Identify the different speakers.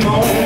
Speaker 1: came